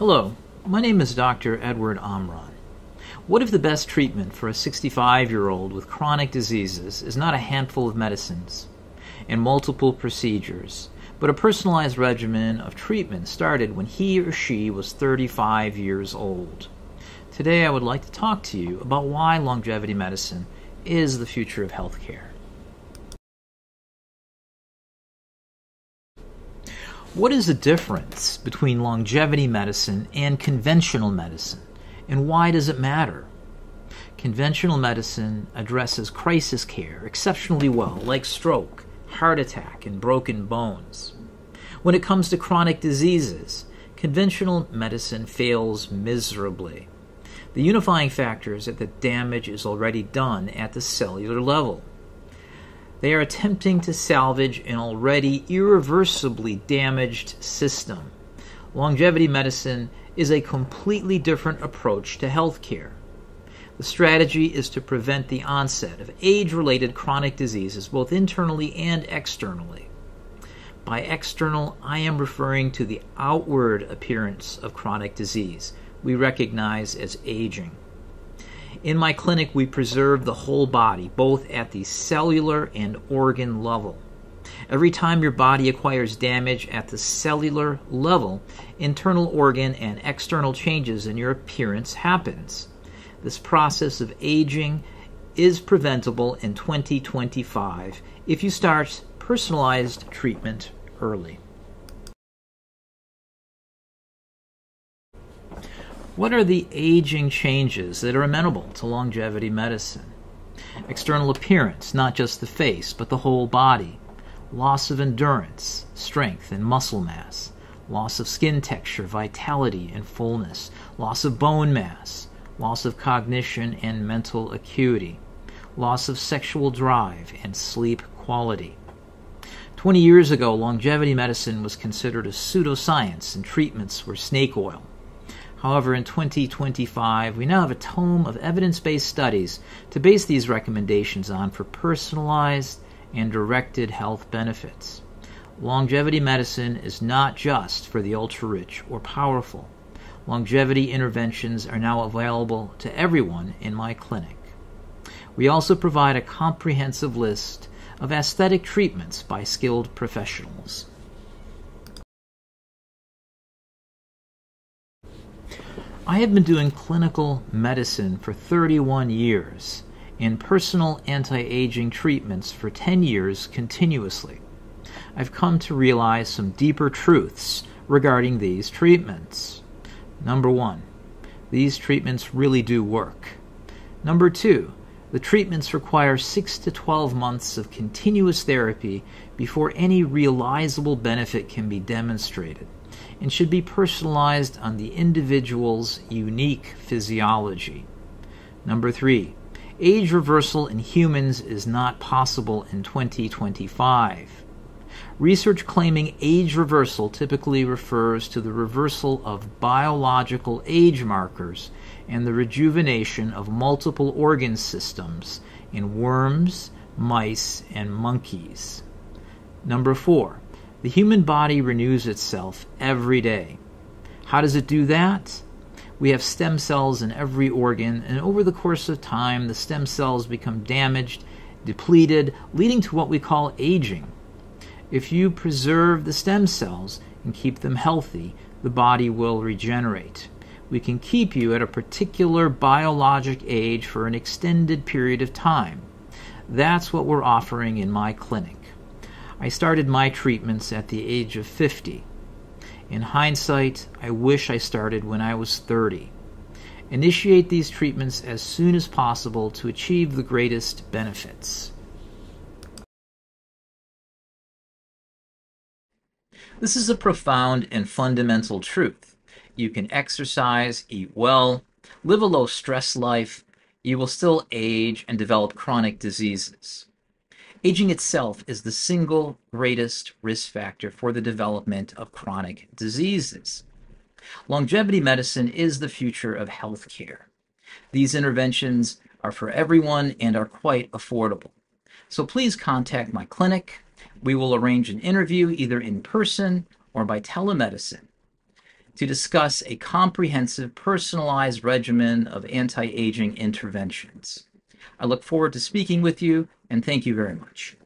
Hello, my name is Dr. Edward Omron. What if the best treatment for a 65 year old with chronic diseases is not a handful of medicines and multiple procedures, but a personalized regimen of treatment started when he or she was 35 years old? Today, I would like to talk to you about why longevity medicine is the future of healthcare. What is the difference between longevity medicine and conventional medicine, and why does it matter? Conventional medicine addresses crisis care exceptionally well, like stroke, heart attack, and broken bones. When it comes to chronic diseases, conventional medicine fails miserably. The unifying factor is that the damage is already done at the cellular level. They are attempting to salvage an already irreversibly damaged system. Longevity medicine is a completely different approach to healthcare. The strategy is to prevent the onset of age related chronic diseases both internally and externally. By external, I am referring to the outward appearance of chronic disease we recognize as aging. In my clinic, we preserve the whole body, both at the cellular and organ level. Every time your body acquires damage at the cellular level, internal organ and external changes in your appearance happens. This process of aging is preventable in 2025 if you start personalized treatment early. What are the aging changes that are amenable to longevity medicine? External appearance, not just the face, but the whole body. Loss of endurance, strength, and muscle mass. Loss of skin texture, vitality, and fullness. Loss of bone mass. Loss of cognition and mental acuity. Loss of sexual drive and sleep quality. 20 years ago, longevity medicine was considered a pseudoscience and treatments were snake oil. However, in 2025, we now have a tome of evidence based studies to base these recommendations on for personalized and directed health benefits. Longevity medicine is not just for the ultra rich or powerful. Longevity interventions are now available to everyone in my clinic. We also provide a comprehensive list of aesthetic treatments by skilled professionals. I have been doing clinical medicine for 31 years and personal anti aging treatments for 10 years continuously. I've come to realize some deeper truths regarding these treatments. Number one, these treatments really do work. Number two, the treatments require 6 to 12 months of continuous therapy before any realizable benefit can be demonstrated and should be personalized on the individual's unique physiology. Number three, age reversal in humans is not possible in 2025. Research claiming age reversal typically refers to the reversal of biological age markers and the rejuvenation of multiple organ systems in worms, mice, and monkeys. Number four, the human body renews itself every day. How does it do that? We have stem cells in every organ, and over the course of time, the stem cells become damaged, depleted, leading to what we call aging. If you preserve the stem cells and keep them healthy, the body will regenerate. We can keep you at a particular biologic age for an extended period of time. That's what we're offering in my clinic. I started my treatments at the age of 50. In hindsight, I wish I started when I was 30. Initiate these treatments as soon as possible to achieve the greatest benefits. This is a profound and fundamental truth. You can exercise, eat well, live a low stress life, you will still age and develop chronic diseases. Aging itself is the single greatest risk factor for the development of chronic diseases. Longevity medicine is the future of healthcare. These interventions are for everyone and are quite affordable. So please contact my clinic. We will arrange an interview either in person or by telemedicine. to discuss a comprehensive, personalized regimen of anti aging interventions. I look forward to speaking with you, and thank you very much.